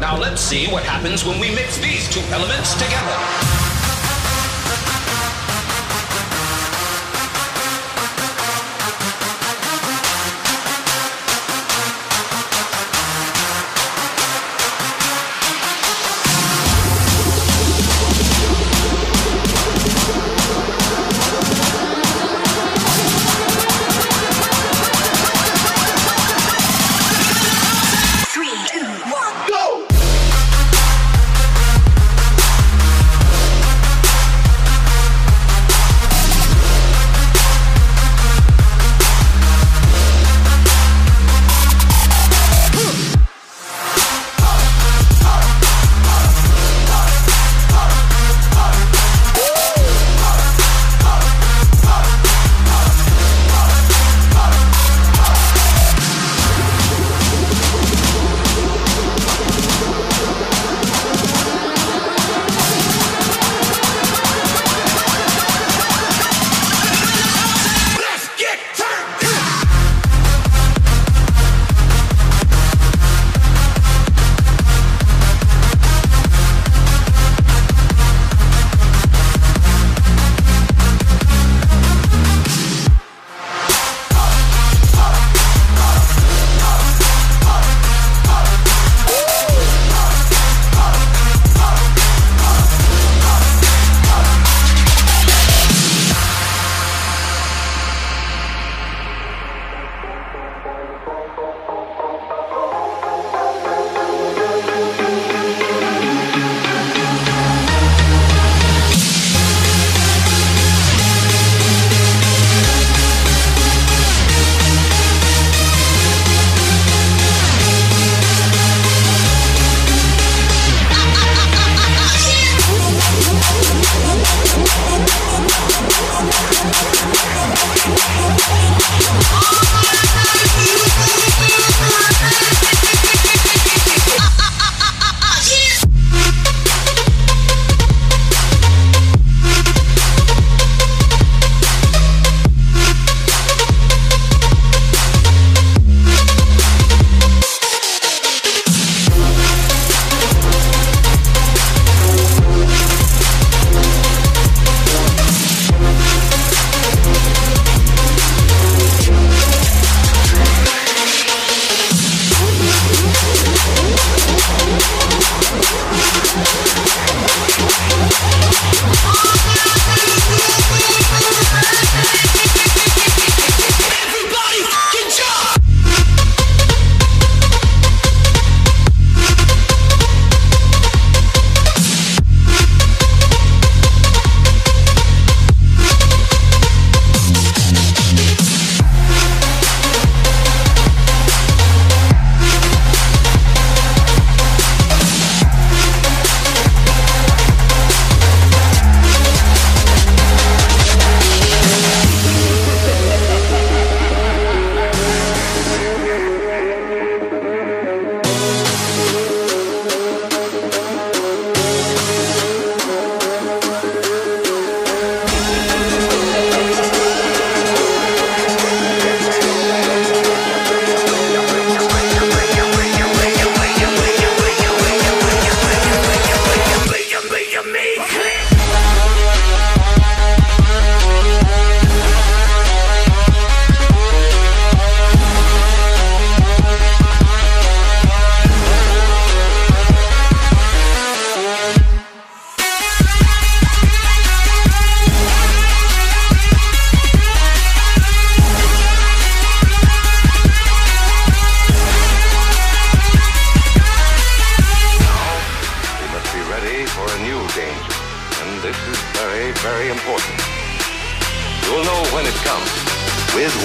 Now let's see what happens when we mix these two elements together.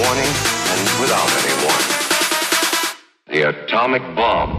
warning and without any warning. The atomic bomb.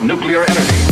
Nuclear energy.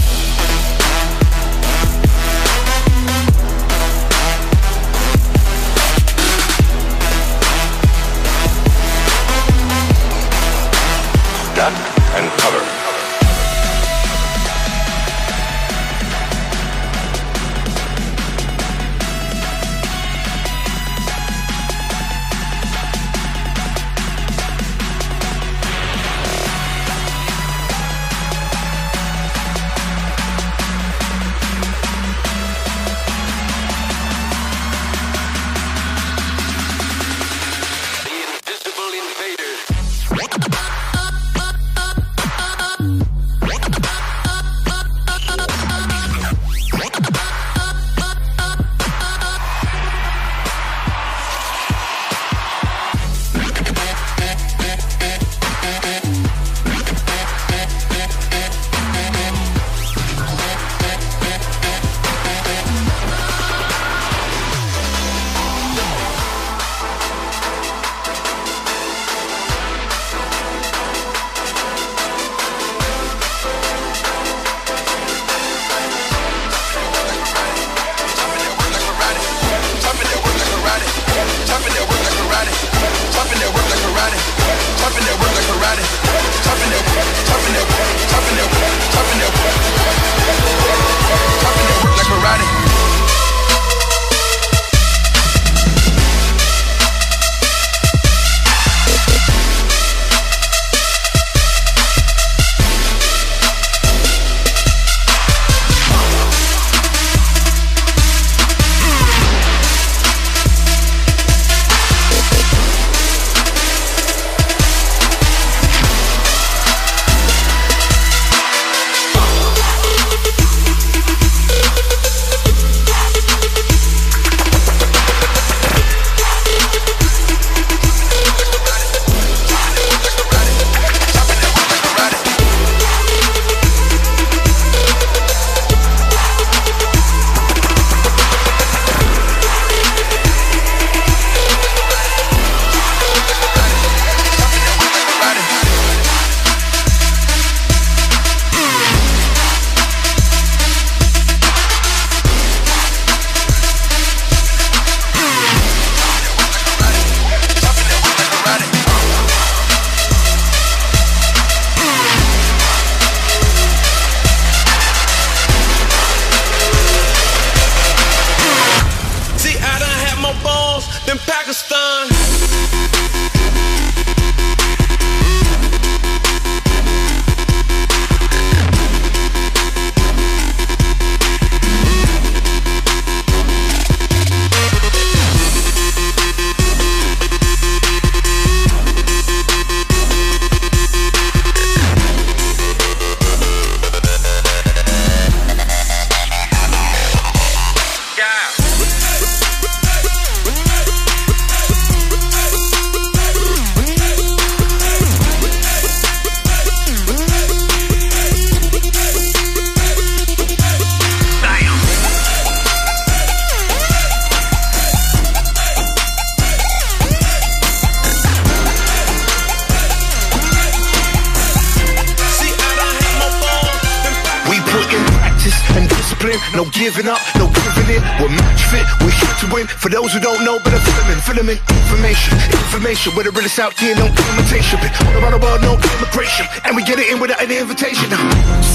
No giving up, no giving in. We're match fit, we're here to win. For those who don't know, better filament, filament, information, information. We're the realest out here, no imitation. Been all around the world, no immigration, and we get it in without an invitation.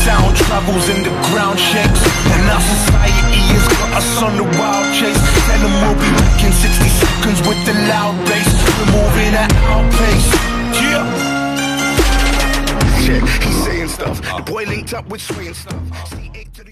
Sound travels and the ground shakes, and our society has got us on the wild chase. Tell them we'll be back in 60 seconds with the loud bass. We're moving at our pace. Yeah. He's saying stuff. The boy linked up with swaying stuff. C8 to the